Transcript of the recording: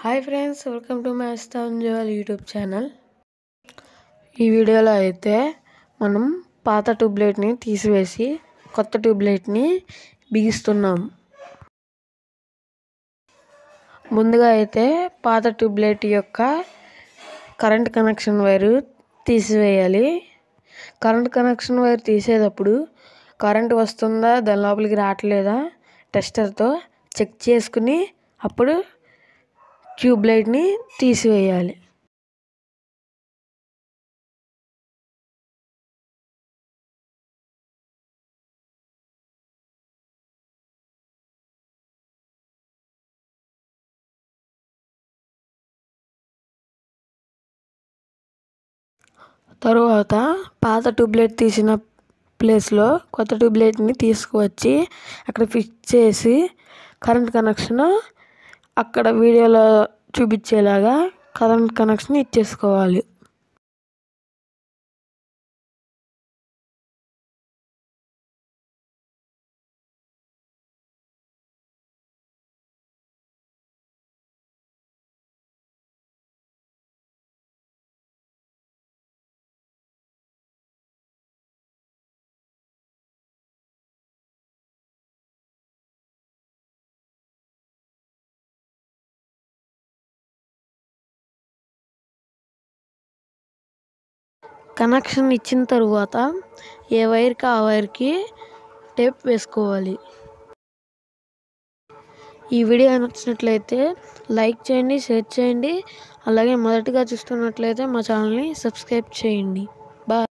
Hi friends welcome to maths Jual YouTube channel ఈ వీడియోలో అయితే మనం పాత ట్యూబ్లైట్ని తీసివేసి కొత్త ట్యూబ్లైట్ని బిగిస్తున్నాం. ముందుగా అయితే పాత ట్యూబ్లైట్ యొక్క కరెంట్ కనెక్షన్ వైరు తీసివేయాలి. కరెంట్ కనెక్షన్ వైర్ తీసేటప్పుడు కరెంట్ వస్తుందా దాని లోపలికి రావట్లేదా టెస్టర్తో చెక్ చేసుకుని అప్పుడు ట్యూబ్ లైట్ని తీసివేయాలి. తరువాత పాత ట్యూబ్లైట్ తీసిన ప్లేస్లో కొత్త ట్యూబ్లైట్ని తీసుకువచ్చి అక్కడ ఫిక్స్ చేసి కరెంట్ కనెక్షన్ అక్కడ వీడియోలో చూపించేలాగా కరెంట్ కనెక్షన్ ఇచ్చేసుకోవాలి. కనెక్షన్ ఇచ్చిన తరువాత ఏ వైర్కి ఆ వైర్కి టేప్ వేసుకోవాలి. ఈ వీడియో నచ్చినట్లయితే లైక్ చేయండి షేర్ చేయండి. అలాగే మొదటిగా చూస్తున్నట్లయితే మా ఛానల్ని సబ్స్క్రైబ్ చేయండి. బాయ్.